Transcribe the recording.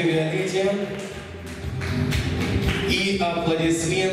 Аплодисменты И аплодисменты.